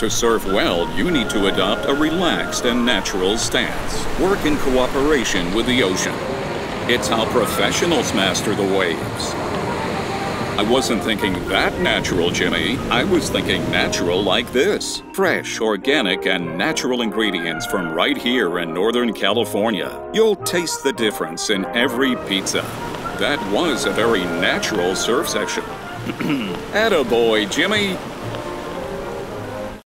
To surf well, you need to adopt a relaxed and natural stance. Work in cooperation with the ocean. It's how professionals master the waves. I wasn't thinking that natural, Jimmy. I was thinking natural like this. Fresh, organic, and natural ingredients from right here in Northern California. You'll taste the difference in every pizza. That was a very natural surf section. Attaboy, Jimmy.